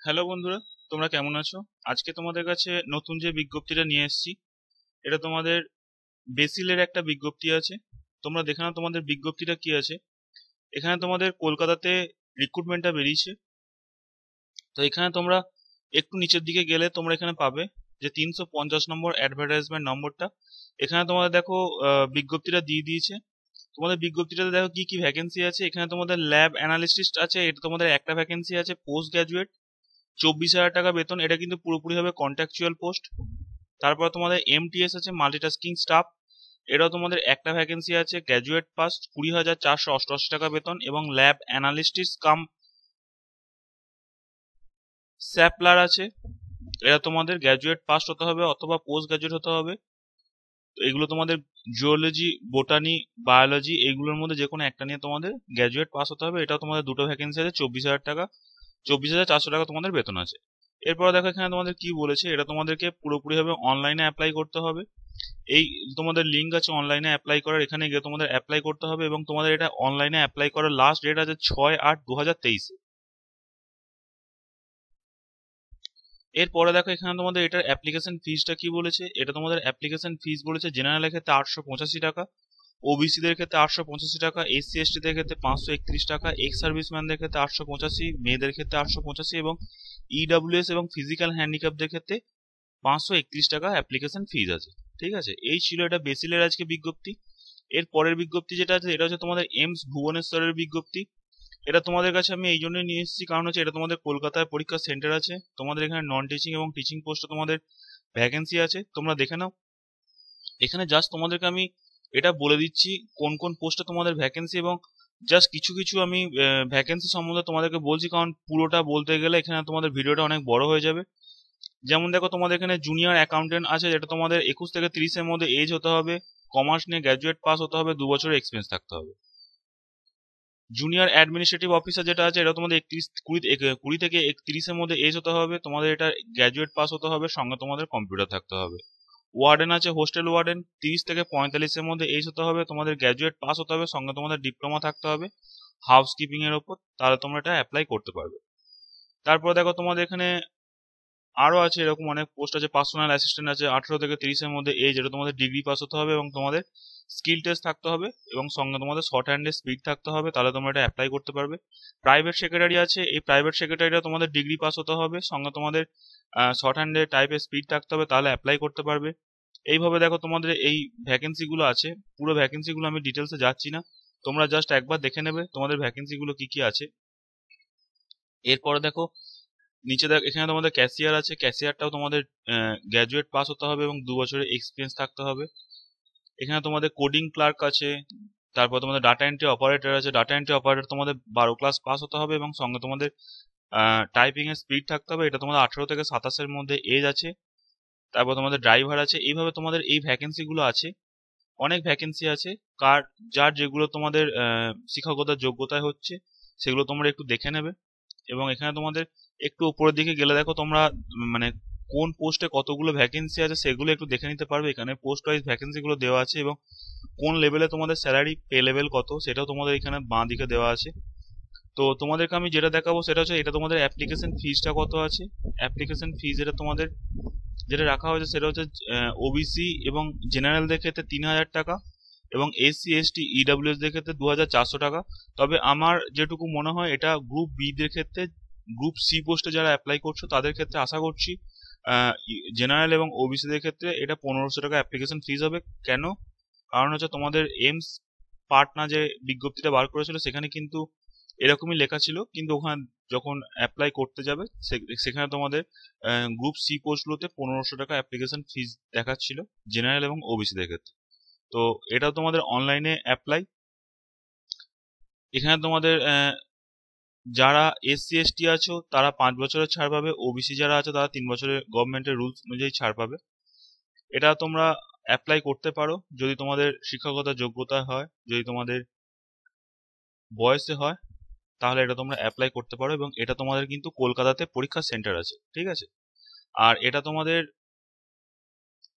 Hello বন্ধুরা, তোমরা কেমন আছো? আজকে তোমাদের কাছে নতুন যে বিজ্ঞপ্তিটা নিয়ে এসেছি, এটা তোমাদের বেসিলের একটা বিজ্ঞপ্তি আছে। তোমরা দেখে নাও তোমাদের বিজ্ঞপ্তিটা কি আছে। এখানে তোমাদের কলকাতাতে রিক্রুটমেন্টটা বেরিয়েছে। তো এখানে তোমরা একটু নিচের দিকে গেলে তোমরা এখানে পাবে যে তিনশো পঞ্চাশ নম্বর অ্যাডভার্টাইজমেন্ট নম্বরটা। এখানে তোমাদের দেখো বিজ্ঞপ্তিটা দিয়ে দিয়েছে। তোমাদের বিজ্ঞপ্তিটাতে দেখো কি কি ভ্যাকেন্সি আছে। এখানে তোমাদের ল্যাব অ্যানালিস্টিস্ট আছে, এটা তোমাদের একটা ভ্যাকেন্সি আছে পোস্ট গ্র্যাজুয়েট চব্বিশ হাজার টাকা বেতন, এটা কিন্তু পুরোপুরি হবে কন্ট্রাকচুয়াল পোস্ট তারপর তোমাদের এমটিএস আছে মাল্টিটাস্কিং স্টাফ এটাও তোমাদের একটা ভ্যাকেন্সি আছে গ্র্যাজুয়েট পাস কুড়ি হাজার চারশো অষ্টআশি টাকা বেতন এবং ল্যাব অ্যানালিস্টিস কাম স্যাপলার আছে। এটা তোমাদের গ্র্যাজুয়েট পাস হতে হবে অথবা পোস্ট গ্র্যাজুয়েট হতে হবে। তো এগুলো তোমাদের জিওলজি বোটানি বায়োলজি এইগুলোর মধ্যে যে কোনো একটা নিয়ে তোমাদের গ্র্যাজুয়েট পাস হতে হবে। এটাও তোমাদের দুটো ভ্যাকেন্সি আছে, চব্বিশ হাজার টাকা। চব্বিশ হাজার চারশো টাকা তোমাদের বেতন আছে। এরপর দেখো এখানে তোমাদের কি বলেছে, এটা তোমাদেরকে পুরোপুরিভাবে অনলাইনে অ্যাপ্লাই করতে হবে। এই তোমাদের লিঙ্ক আছে অনলাইনে অ্যাপ্লাই করার, এখানে গিয়ে তোমাদের অ্যাপ্লাই করতে হবে এবং তোমাদের এটা অনলাইনে অ্যাপ্লাই করার লাস্ট ডেট আছে ছয় আট দু হাজার তেইশে। এরপরে দেখো এখানে তোমাদের এটার অ্যাপ্লিকেশন ফিজটা কি বলেছে, এটা তোমাদের অ্যাপ্লিকেশন ফিজ বলেছে জেনারেলের ক্ষেত্রে আটশো পঁচাশি টাকা। ওবিসিদের ক্ষেত্রে আটশো পঁচাশি টাকা এসসি এসটিদের ক্ষেত্রে পাঁচশো একত্রিশ টাকা এক্স সার্ভিসম্যানদের ক্ষেত্রে আটশো পঁচাশি, মেয়েদের ক্ষেত্রে আটশো পঁচাশি এবং ইডাব্লিউএস এবং ফিজিক্যাল হ্যান্ডিক্যাপদের ক্ষেত্রে পাঁচশো একত্রিশ টাকা অ্যাপ্লিকেশন ফিজ আছে। ঠিক আছে? এই ছিল এটা বেসিলের আজকে বিজ্ঞপ্তি। এর পরের বিজ্ঞপ্তি যেটা আছে, এটা হচ্ছে তোমাদের এমস ভুবনেশ্বরের বিজ্ঞপ্তি। এটা তোমাদের কাছে আমি এই জন্যই নিয়ে এসেছি, কারণ হচ্ছে এটা তোমাদের কলকাতায় পরীক্ষা সেন্টার আছে। তোমাদের এখানে নন টিচিং এবং টিচিং পোস্টে তোমাদের ভ্যাকেন্সি আছে। তোমরা দেখে নাও। এখানে জাস্ট তোমাদেরকে আমি এটা বলে দিচ্ছি কোন কোন পোস্টে তোমাদের ভ্যাকেন্সি এবং জাস্ট কিছু কিছু আমি ভ্যাকেন্সি সম্বন্ধে তোমাদেরকে বলছি, কারণ পুরোটা বলতে গেলে এখানে তোমাদের ভিডিওটা অনেক বড় হয়ে যাবে। যেমন দেখো তোমাদের এখানে জুনিয়র অ্যাকাউন্টেন্ট আছে, যেটা তোমাদের একুশ থেকে তিরিশের মধ্যে এজ হতে হবে কমার্স নিয়ে গ্র্যাজুয়েট পাস হতে হবে দু বছরের এক্সপিরিয়েন্স থাকতে হবে। জুনিয়র অ্যাডমিনিস্ট্রেটিভ অফিসার যেটা আছে, এটা তোমাদের একত্রিশ, কুড়ি কুড়ি থেকে একত্রিশের মধ্যে এজ হতে হবে, তোমাদের এটা গ্র্যাজুয়েট পাস হতে হবে, সঙ্গে তোমাদের কম্পিউটার থাকতে হবে। ওয়ার্ডেন আছে, হোস্টেল ওয়ার্ডেন, তিরিশ থেকে পঁয়তাল্লিশের মধ্যে এজ হতে হবে, তোমাদের গ্র্যাজুয়েট পাস হতে হবে, সঙ্গে তোমাদের ডিপ্লোমা থাকতে হবে হাউস কিপিং এর ওপর, তাহলে তোমরা এটা অ্যাপ্লাই করতে পারবে। তারপর দেখো তোমাদের এখানে আরও আছে, এরকম অনেক পোস্ট আছে পার্সোনাল অ্যাসিস্ট্যান্ট আছে, আঠেরো থেকে তিরিশের মধ্যে এজ এটা তোমাদের ডিগ্রি পাস হতে হবে এবং তোমাদের স্কিল টেস্ট থাকতে হবে এবং সঙ্গে তোমাদের শর্ট হ্যান্ডে স্পিড থাকতে হবে, তাহলে তোমরা এটা অ্যাপ্লাই করতে পারবে। প্রাইভেট সেক্রেটারি আছে, এই প্রাইভেট সেক্রেটারিটা তোমাদের ডিগ্রি পাস হতে হবে, সঙ্গে তোমাদের শর্ট হ্যান্ডে টাইপের স্পিড থাকতে হবে, তাহলে অ্যাপ্লাই করতে পারবে। এইভাবে দেখো তোমাদের এই ভ্যাকেন্সিগুলো আছে। পুরো ভ্যাকেন্সিগুলো আমি ডিটেলসে যাচ্ছি না। তোমরা জাস্ট একবার দেখে নেবে তোমাদের ভ্যাকেন্সিগুলো কি কি আছে। এরপরে দেখো, নিচে দেখ, এখানে তোমাদের ক্যাশিয়ার আছে। ক্যাশিয়ারটাও তোমাদের গ্র্যাজুয়েট পাস হতে হবে এবং দু বছরের এক্সপিরিয়েন্স থাকতে হবে। এখানে তোমাদের কোডিং ক্লার্ক আছে, তারপর তোমাদের ডাটা এন্ট্রি অপারেটর আছে। ডাটা এন্ট্রি অপারেটর তোমাদের বারো ক্লাস পাস হতে হবে এবং সঙ্গে তোমাদের টাইপিং এর স্পিড থাকতে হবে। এটা তোমাদের আঠেরো থেকে সাতাশের মধ্যে এজ আছে। তারপর তোমাদের ড্রাইভার আছে, এইভাবে তোমাদের এই ভ্যাকেন্সিগুলো আছে, অনেক ভ্যাকেন্সি আছে। কার, যার যেগুলো তোমাদের শিক্ষকতার যোগ্যতায় হচ্ছে, সেগুলো তোমরা একটু দেখে নেবে। এবং এখানে তোমাদের একটু উপরের দিকে গেলে দেখো তোমরা মানে কোন পোস্টে কতগুলো ভ্যাকেন্সি আছে সেগুলো একটু দেখে নিতে পারবে। এখানে পোস্ট ওয়াইজ ভ্যাকেন্সিগুলো দেওয়া আছে এবং কোন লেভেলে তোমাদের স্যালারি পে লেভেল কত, সেটাও তোমাদের এখানে বাঁ দিকে দেওয়া আছে। তো তোমাদেরকে আমি যেটা দেখাবো সেটা হচ্ছে এটা তোমাদের অ্যাপ্লিকেশন ফিজটা কত আছে। অ্যাপ্লিকেশন ফিজ এটা তোমাদের যেটা রাখা হয়েছে সেটা হচ্ছে ওবিসি এবং জেনারেলদের ক্ষেত্রে তিন হাজার টাকা এবং এসসি এসটি ইডাব্লিউএসদের ক্ষেত্রে দু হাজার চারশো টাকা। তবে আমার যেটুকু মনে হয়, এটা গ্রুপ বিদের ক্ষেত্রে গ্রুপ সি পোস্টে যারা অ্যাপ্লাই করছ, তাদের ক্ষেত্রে আশা করছি জেনারেল এবং ওবিসিদের ক্ষেত্রে এটা পনেরোশো টাকা অ্যাপ্লিকেশন ফিজ হবে। কেন? কারণ হচ্ছে তোমাদের এমস পার্টনা যে বিজ্ঞপ্তিটা বার করেছিল, সেখানে কিন্তু এরকমই লেখা ছিল, কিন্তু ওখানে যখন অ্যাপ্লাই করতে যাবে সেখানে তোমাদের গ্রুপ সি পোস্টগুলোতে পনেরোশো টাকা অ্যাপ্লিকেশন ফিজ দেখাচ্ছিল জেনারেল এবং ওবিসিদের ক্ষেত্রে। তো এটাও তোমাদের অনলাইনে অ্যাপ্লাই এখানে তোমাদের যারা এসসি এসটি আছো, তারা পাঁচ বছরের ছাড় পাবে। ওবিসি যারা আছো, তারা তিন বছরের গভর্নমেন্টের রুলস অনুযায়ী ছাড় পাবে। এটা তোমরা অ্যাপ্লাই করতে পারো, যদি তোমাদের শিক্ষকতা যোগ্যতা হয়, যদি তোমাদের বয়সে হয় তাহলে এটা তোমরা অ্যাপ্লাই করতে পারো এবং এটা তোমাদের কিন্তু কলকাতাতে পরীক্ষা সেন্টার আছে, ঠিক আছে? আর এটা তোমাদের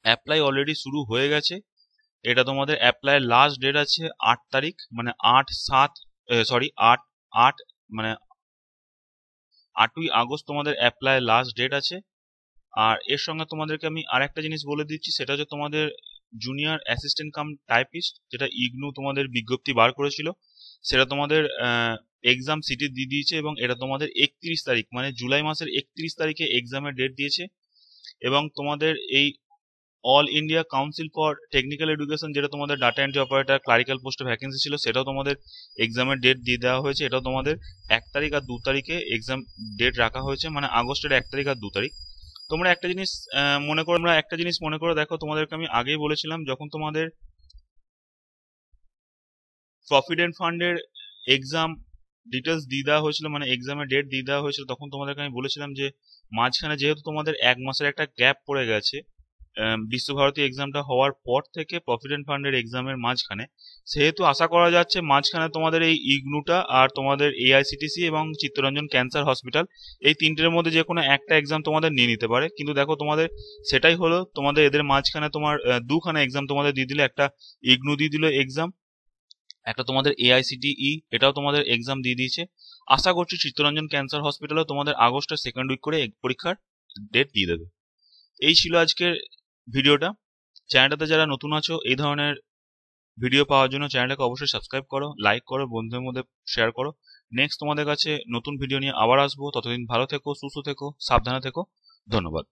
অ্যাপ্লাই অলরেডি শুরু হয়ে গেছে। এটা তোমাদের অ্যাপ্লাইয়ের লাস্ট ডেট আছে আট তারিখ মানে আট সাত সরি আট আট মানে আটই আগস্ট তোমাদের অ্যাপ্লাই লাস্ট ডেট আছে। আর এর সঙ্গে তোমাদেরকে আমি আর একটা জিনিস বলে দিচ্ছি, সেটা হচ্ছে তোমাদের জুনিয়র অ্যাসিস্ট্যান্ট কাম টাইপিস্ট যেটা ইগনু তোমাদের বিজ্ঞপ্তি বার করেছিল, সেটা তোমাদের এক্সাম সিটি দিয়ে দিয়েছে এবং এটা তোমাদের একত্রিশ তারিখ মানে জুলাই মাসের একত্রিশ তারিখে এক্সামের ডেট দিয়েছে। এবং তোমাদের এই All India Council for Technical Education যেটা তোমাদের ডাটা এন্ট্রি অপারেটার ক্লারিক্যাল পোস্টে ভ্যাকেন্সি ছিল, সেটাও তোমাদের এক্সামের ডেট দিয়ে দেওয়া হয়েছে। এটাও তোমাদের এক তারিখ আর দু তারিখে এক্সাম ডেট রাখা হয়েছে মানে আগস্টের এক তারিখ আর দু তারিখ। তোমরা একটা জিনিস মনে করো আমরা একটা জিনিস মনে করে দেখো, তোমাদেরকে আমি আগেই বলেছিলাম, যখন তোমাদের প্রভিডেন্ট ফান্ডের এক্সাম ডিটেলস দিয়ে দেওয়া হয়েছিল মানে এক্সামের ডেট দিয়ে দেওয়া হয়েছিল, তখন তোমাদেরকে আমি বলেছিলাম যে, মাঝখানে যেহেতু তোমাদের এক মাসের একটা গ্যাপ পড়ে গেছে বিশ্বভারতী এক্সামটা হওয়ার পর থেকে প্রভিডেন্ট ফান্ডের এক্সামের মাঝখানে, সেহেতু আশা করা যাচ্ছে মাঝখানে তোমাদের এই ইগনুটা আর তোমাদের এআইসিটিসি এবং চিত্তরঞ্জন ক্যান্সার হসপিটাল এই তিনটের মধ্যে যে কোনো একটা এক্সাম তোমাদের নিয়ে নিতে পারে। কিন্তু দেখো তোমাদের সেটাই হলো, তোমাদের এদের মাঝখানে তোমার দুখানা এক্সাম তোমাদের দিয়ে দিলে, একটা ইগনু দিয়ে দিল এক্সাম একটা তোমাদের এআইসিটিই এটাও তোমাদের এক্সাম দিয়ে দিয়েছে। আশা করছি চিত্তরঞ্জন ক্যান্সার হসপিটালও তোমাদের আগস্টের সেকেন্ড উইক করে পরীক্ষার ডেট দিয়ে দেবে। এই ছিল আজকের ভিডিওটা চ্যানেলটাতে যারা নতুন আছো, এই ধরনের ভিডিও পাওয়ার জন্য চ্যানেলটাকে অবশ্যই সাবস্ক্রাইব করো লাইক করো, বন্ধুদের মধ্যে শেয়ার করো। নেক্সট তোমাদের কাছে নতুন ভিডিও নিয়ে আবার আসব। ততদিন ভালো থেকো, সুস্থ থেকো, সাবধানে থেকো। ধন্যবাদ।